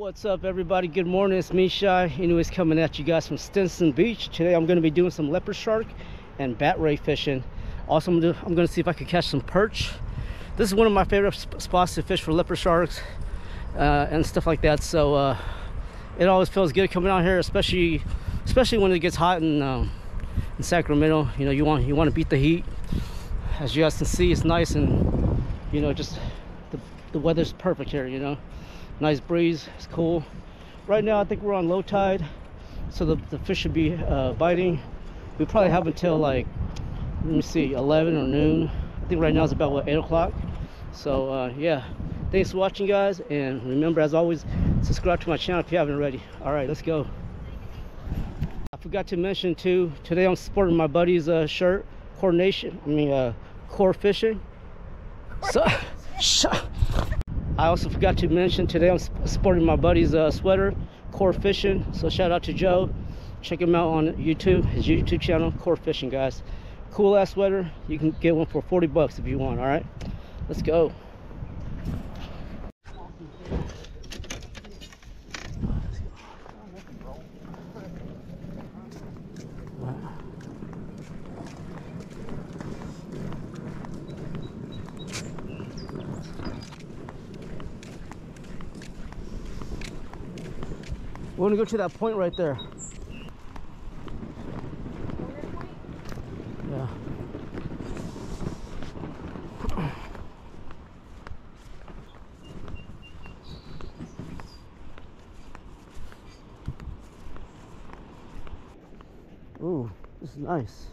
What's up, everybody? Good morning. It's me, Shi. Anyways, coming at you guys from Stinson Beach. Today, I'm going to be doing some leopard shark and bat ray fishing. Also, I'm going to see if I can catch some perch. This is one of my favorite spots to fish for leopard sharks uh, and stuff like that. So, uh, it always feels good coming out here, especially especially when it gets hot in, um, in Sacramento. You know, you want you want to beat the heat. As you guys can see, it's nice and you know just the the weather's perfect here. You know nice breeze it's cool. Right now i think we're on low tide so the, the fish should be uh, biting. We probably have until like let me see 11 or noon. I think right now it's about what 8 o'clock. So uh, yeah. Thanks for watching guys and remember as always subscribe to my channel if you haven't already. All right let's go. I forgot to mention too today i'm sporting my buddy's uh, shirt coordination i mean uh core fishing. So I also forgot to mention today I'm sporting my buddy's uh, sweater, Core Fishing. So shout out to Joe. Check him out on YouTube, his YouTube channel, Core Fishing, guys. Cool ass sweater. You can get one for 40 bucks if you want, all right? Let's go. We're gonna go to that point right there. Yeah. Ooh, this is nice.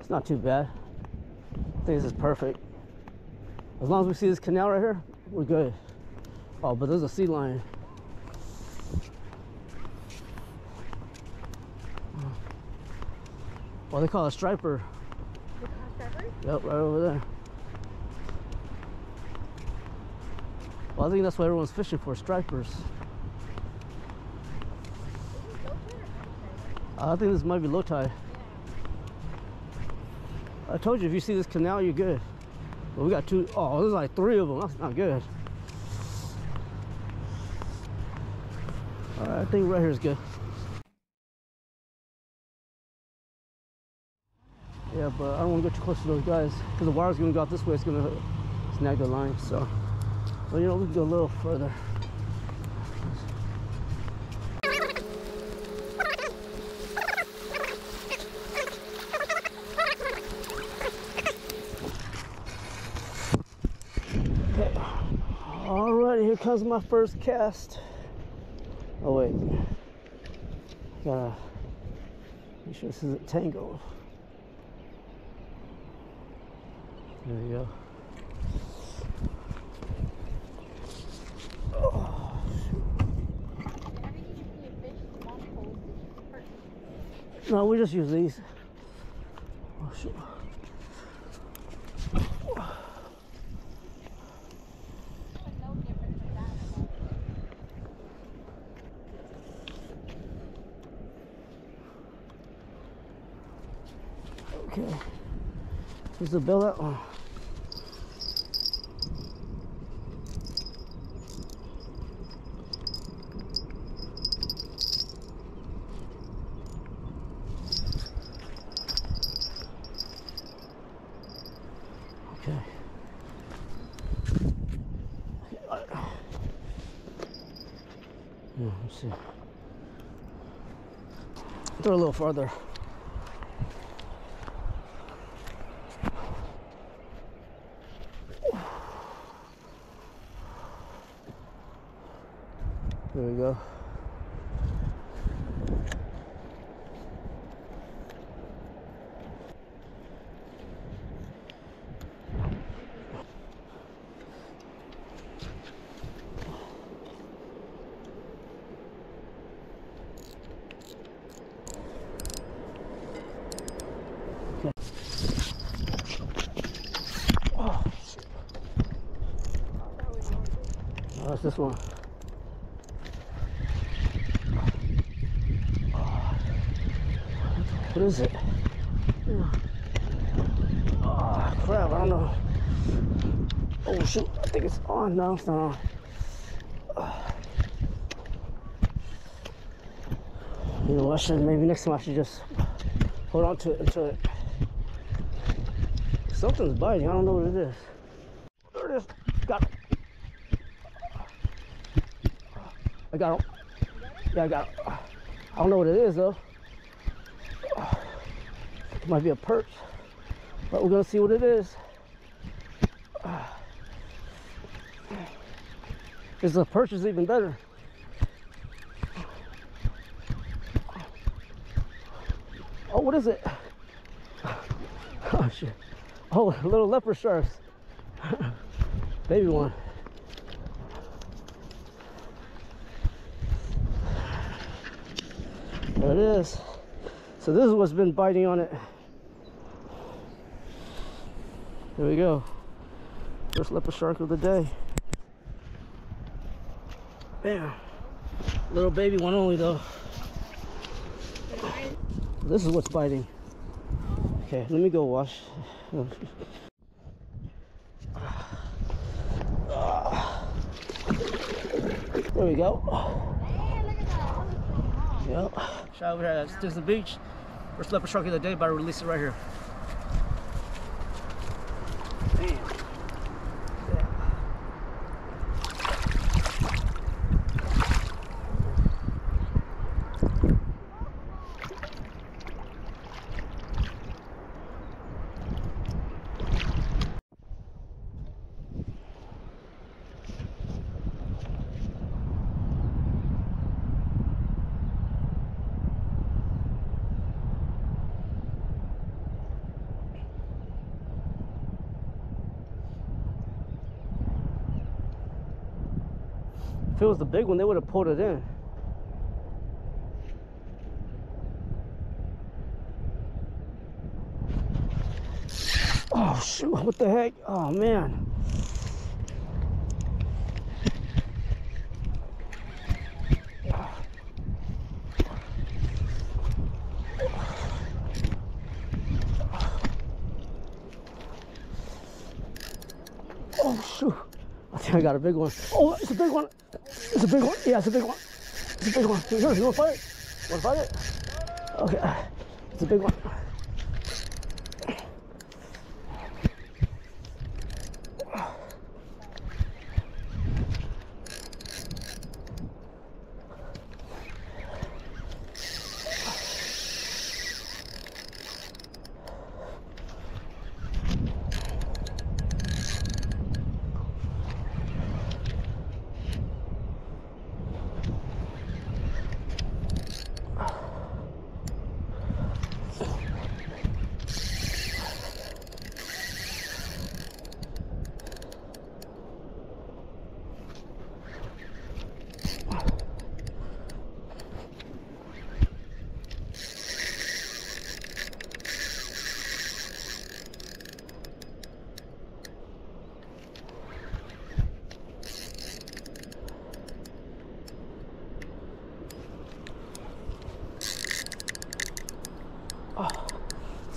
It's not too bad. I think this is perfect. As long as we see this canal right here, we're good. Oh, but there's a sea lion. Well, they call it a striper. Yep, right over there. Well, I think that's what everyone's fishing for, stripers. I think this might be low tide. I told you, if you see this canal, you're good. But we got two, oh, there's like three of them. That's not good. All right, I think right here is good. Yeah, but I don't want to get too close to those guys because the wire's going to go out this way. It's going to snag the line. So, so you know, we can go a little further. Here comes my first cast. Oh wait, gotta make sure this isn't tango. There we go. Oh, no, we just use these. Oh. Okay. Here's the billet. Oh. Okay. Yeah, let's see. Throw a little farther. There we go. Oh, that's this one. What is it? Oh, crap, I don't know. Oh, shoot, I think it's on. No, it's not on. Ah. You know, I should, maybe next time I should just hold on to it until it. Something's biting, I don't know what it is. There it is. Got it. I got him. Yeah, I got him. I don't know what it is though. It might be a perch, but we're gonna see what it is. is. the perch is even better. Oh, what is it? Oh shit. Oh, little leopard sharks. Baby one. It is. So this is what's been biting on it. There we go. First leopard shark of the day. Bam. Little baby one only though. This is what's biting. Okay, let me go wash. There we go. Yep. Over here at Stinson Beach. First leopard shark of the day, about to release it right here. If it was the big one, they would have pulled it in. Oh shoot, what the heck? Oh man. Oh shoot. I think I got a big one. Oh, it's a big one. It's a big one. Yeah, it's a big one. It's a big one. You want to fight it? Want to fight it? Okay. It's a big one. It's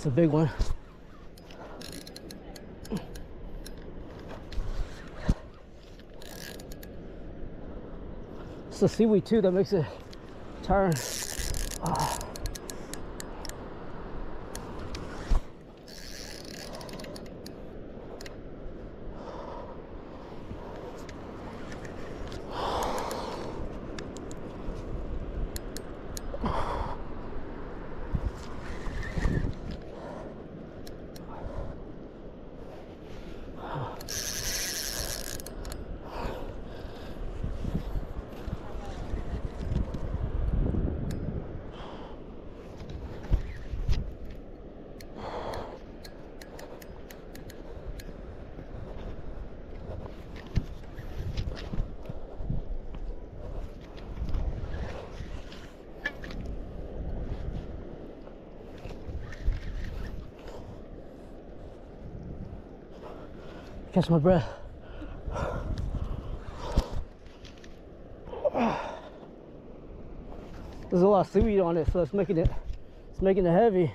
a big one. It's the seaweed too that makes it turn. Ah. Catch my breath. There's a lot of seaweed on it, so it's making it It's making it heavy.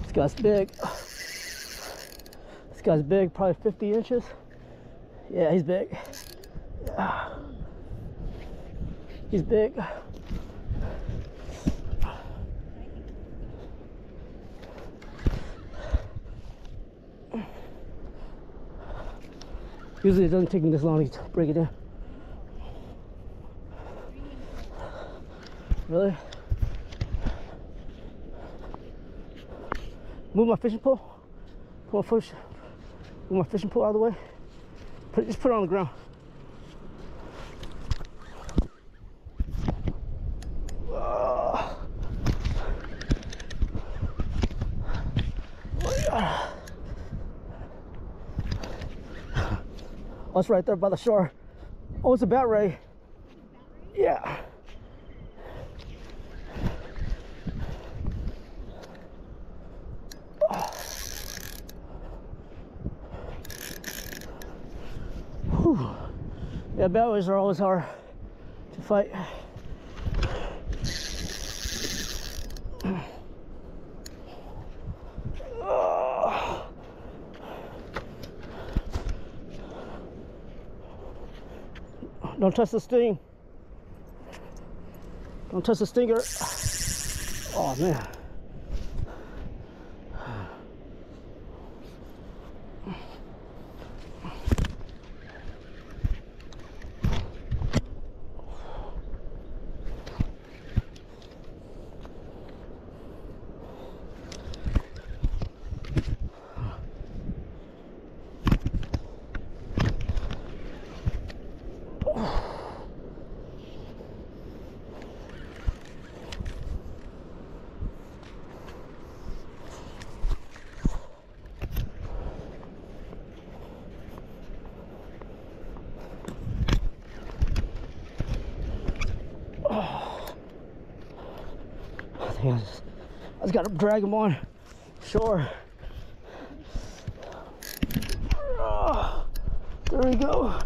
This guy's big. This guy's big, probably 50 inches. Yeah, he's big. He's big. Usually it doesn't take me this long to break it in. Really? Move my fishing pole. Put my fish. Move my fishing pole out of the way. Put, just put it on the ground. Oh, it's right there by the shore. Oh, it's a bat ray. Yeah. Whew. Yeah, rays are always hard to fight. Don't touch the sting. Don't touch the stinger. Oh man. Just gotta drag him on shore. Ah, there we go.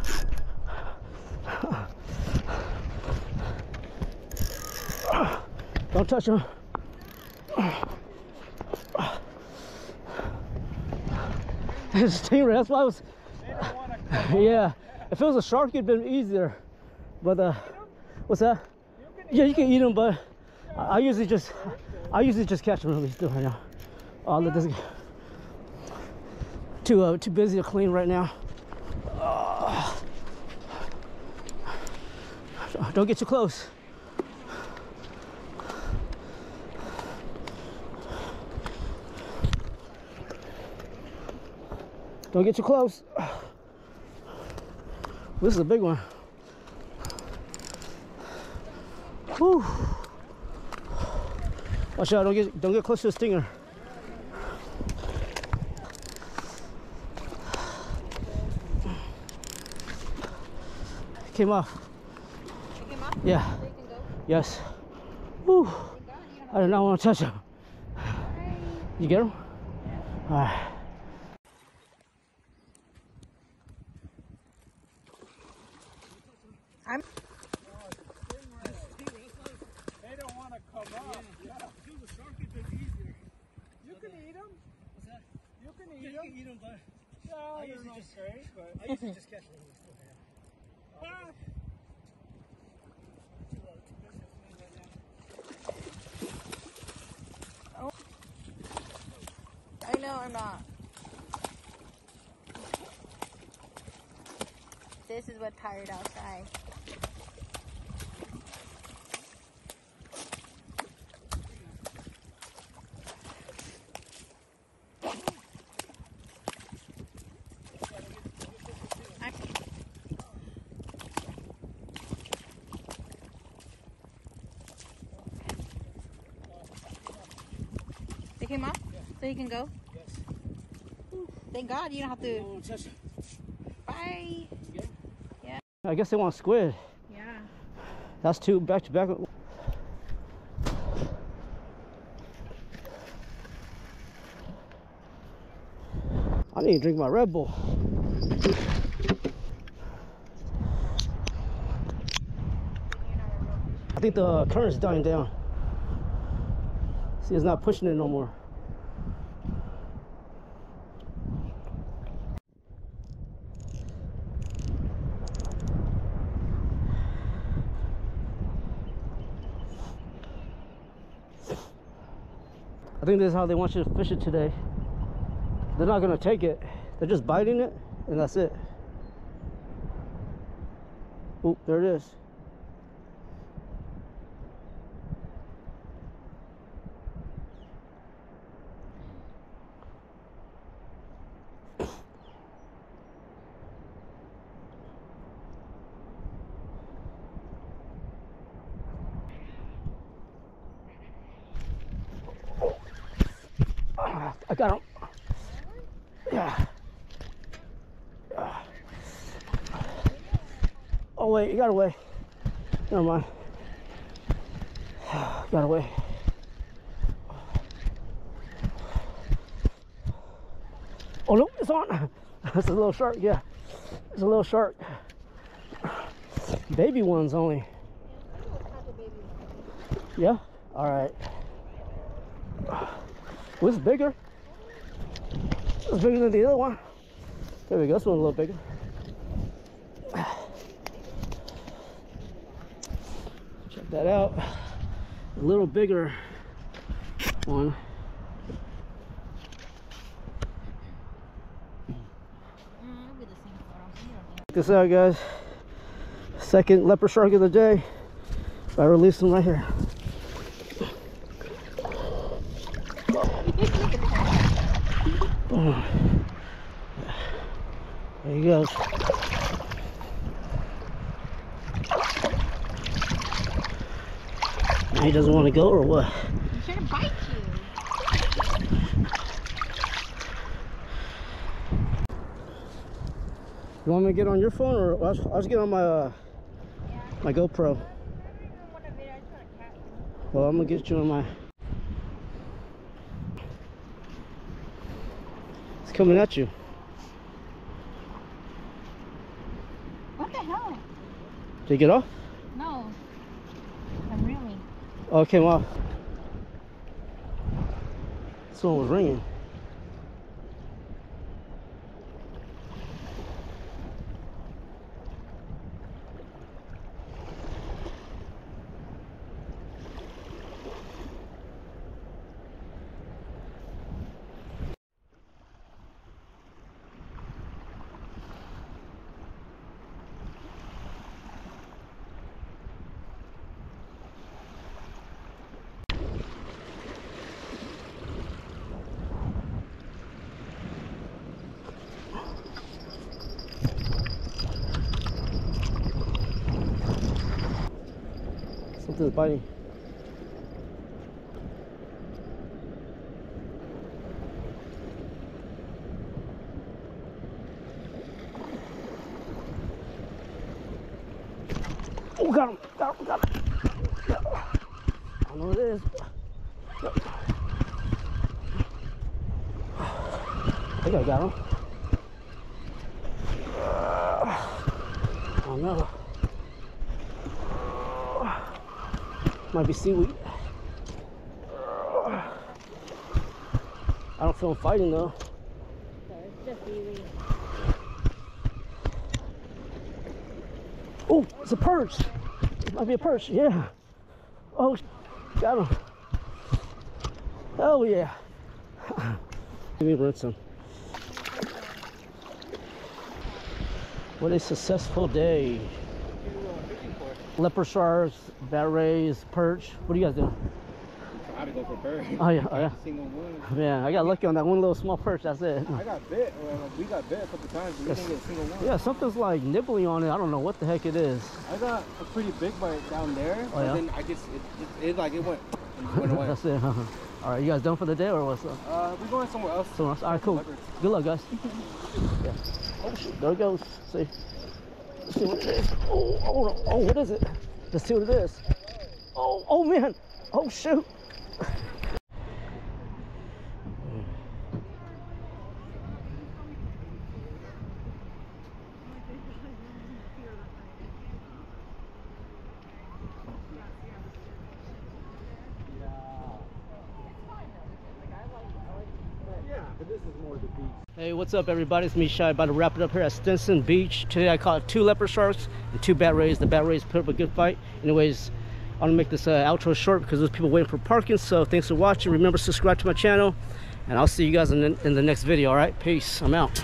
Don't touch him. It's a stingray, that's why I was, yeah. If it was a shark, it'd been easier. But, uh, what's that? Yeah, you can eat them, but I usually just, I usually just catch them. Me do it right now. Oh, let this. Too uh, too busy to clean right now. Ah. Don't get too close. Don't get too close. This is a big one. Whew. Watch out, don't get don't get close to the stinger. Came off. Him up. Yeah. Yes. Don't I do not want to touch him. You get him? Alright. I'm don't want to come up. Yeah. You can eat them. What's that? You can eat them. eat them, but Yeah, I they're usually just- okay, but I usually just catch them. Ah, I know I'm not. This is what tired outside. I- Pick him up so he can go. Thank God you don't have to. want to touch him. Bye. I guess they want squid. Yeah. That's two back to back. I need to drink my Red Bull. I think the current's dying down. See, it's not pushing it no more. I think this is how they want you to fish it today. They're not gonna take it. They're just biting it, and that's it. Oh, there it is. Ah, I got him. Yeah. Ah. Oh wait, you got away. Never mind. Got away. Oh no, it's on. That's a little shark. Yeah, it's a little shark. Baby ones only. Yeah. All right. Was bigger. Bigger than the other one. There we go. This one's a little bigger. Check that out. A little bigger one. Check this out, guys. Second leopard shark of the day. I released him right here. Goes. He doesn't want to go or what? He's trying to bite you. You want me to get on your phone or I'll, I'll just get on my uh, my GoPro? Well, I'm gonna get you on my. It's coming at you. What the hell? Did you get off? No. I'm reeling. Oh, it came off. This one was ringing. Something's biting. Oh, got him! Got him! Got him! I know it is. I think I got him. Oh no. Might be seaweed. I don't feel him fighting though. Oh, it's a perch. It might be a perch, yeah. Oh, got him. Oh yeah. Let me rinse him. What a successful day. Leopard sharks, bat rays, perch. What are you guys doing? To go for bird. Oh yeah, oh yeah. Single one. Man, I got lucky on that one little small perch. That's it. I got bit. Well, we got bit a couple times, but we didn't get a single one. Yeah, something's like nibbling on it. I don't know what the heck it is. I got a pretty big bite down there, Oh, yeah? then I just it, it, it like it went and went away. That's it. All right, you guys done for the day or what's up? uh, we're going somewhere else. Someone else? All right, cool. Good luck, guys. yeah. Oh shoot, there it goes. See, see what it is. Oh, oh. Oh, what is it? Let's see what it is. Oh, oh man. Oh shoot. What's up, everybody? It's me, Shi. About to wrap it up here at Stinson Beach. Today I caught two leopard sharks and two bat rays. The bat rays put up a good fight. Anyways, I'm gonna make this uh, outro short because there's people waiting for parking. So thanks for watching. Remember, subscribe to my channel, and I'll see you guys in the, in the next video. All right, peace. I'm out.